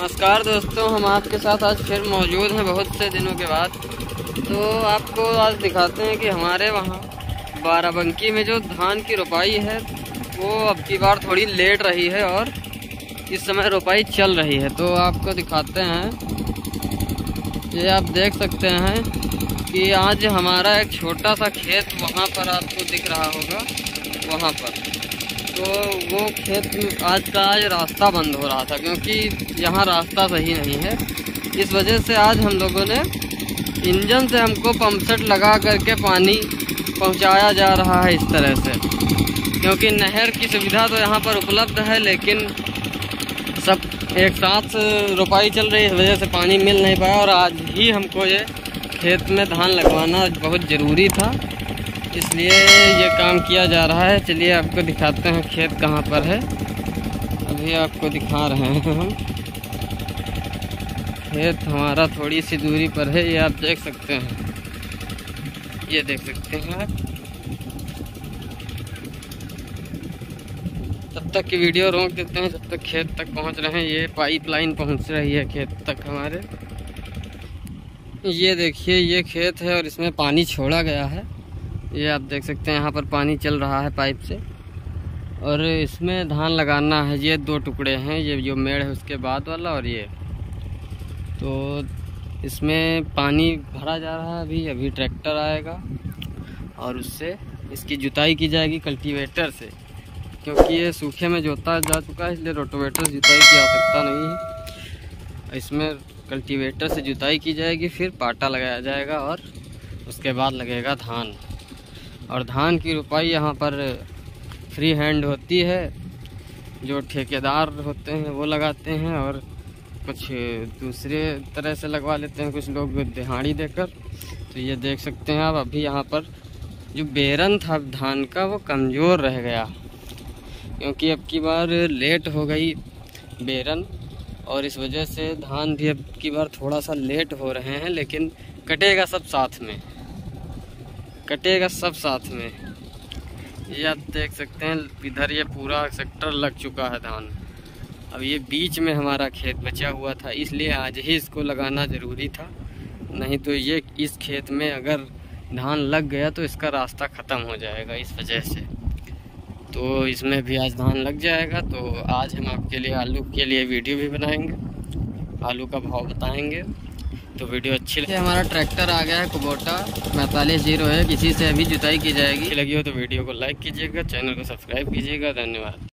नमस्कार दोस्तों, हम आपके साथ आज फिर मौजूद हैं बहुत से दिनों के बाद। तो आपको आज दिखाते हैं कि हमारे वहाँ बाराबंकी में जो धान की रोपाई है, वो अब की बार थोड़ी लेट रही है और इस समय रोपाई चल रही है। तो आपको दिखाते हैं। ये आप देख सकते हैं कि आज हमारा एक छोटा सा खेत वहाँ पर आपको दिख रहा होगा, वहाँ पर। तो वो खेत आज का आज रास्ता बंद हो रहा था, क्योंकि यहाँ रास्ता सही नहीं है। इस वजह से आज हम लोगों ने इंजन से हमको पंप सेट लगा करके पानी पहुँचाया जा रहा है इस तरह से। क्योंकि नहर की सुविधा तो यहाँ पर उपलब्ध है, लेकिन सब एक साथ रोपाई चल रही है, इस वजह से पानी मिल नहीं पाया और आज ही हमको ये खेत में धान लगवाना बहुत ज़रूरी था। इसलिए ये काम किया जा रहा है। चलिए आपको दिखाते हैं खेत कहाँ पर है। अभी आपको दिखा रहे हैं हम। खेत हमारा थोड़ी सी दूरी पर है, ये आप देख सकते हैं। ये देख सकते हैं आप। तब तक की वीडियो रोक देते हैं, जब तक खेत तक पहुँच रहे हैं। ये पाइपलाइन पहुँच रही है खेत तक हमारे। ये देखिए, ये खेत है और इसमें पानी छोड़ा गया है। ये आप देख सकते हैं, यहाँ पर पानी चल रहा है पाइप से। और इसमें धान लगाना है, ये दो टुकड़े हैं, ये जो मेड़ है उसके बाद वाला और ये। तो इसमें पानी भरा जा रहा है अभी अभी ट्रैक्टर आएगा और उससे इसकी जुताई की जाएगी कल्टीवेटर से, क्योंकि ये सूखे में जोता जा चुका है, इसलिए रोटोवेटर से जुताई की आवश्यकता नहीं है। इसमें कल्टीवेटर से जुताई की जाएगी, फिर पाटा लगाया जाएगा और उसके बाद लगेगा धान। और धान की रुपाई यहाँ पर फ्री हैंड होती है। जो ठेकेदार होते हैं, वो लगाते हैं और कुछ दूसरे तरह से लगवा लेते हैं। कुछ लोग दिहाड़ी देकर। तो ये देख सकते हैं आप, अभी यहाँ पर जो बेरन था धान का, वो कमज़ोर रह गया। क्योंकि अब की बार लेट हो गई बेरन और इस वजह से धान भी अब की बार थोड़ा सा लेट हो रहे हैं, लेकिन कटेगा सब साथ में। कटेगा सब साथ में। ये आप देख सकते हैं, इधर ये पूरा सेक्टर लग चुका है धान। अब ये बीच में हमारा खेत बचा हुआ था, इसलिए आज ही इसको लगाना ज़रूरी था। नहीं तो ये इस खेत में अगर धान लग गया तो इसका रास्ता ख़त्म हो जाएगा इस वजह से। तो इसमें भी आज धान लग जाएगा तो आज हम आपके लिए आलू के लिए वीडियो भी बनाएँगे। आलू का भाव बताएँगे। तो वीडियो अच्छी लगी हमारा ट्रैक्टर आ गया है कुबोटा पैंतालीस ज़ीरो है किसी से अभी जुताई की जाएगी। लगी हो तो वीडियो को लाइक कीजिएगा चैनल को सब्सक्राइब कीजिएगा धन्यवाद।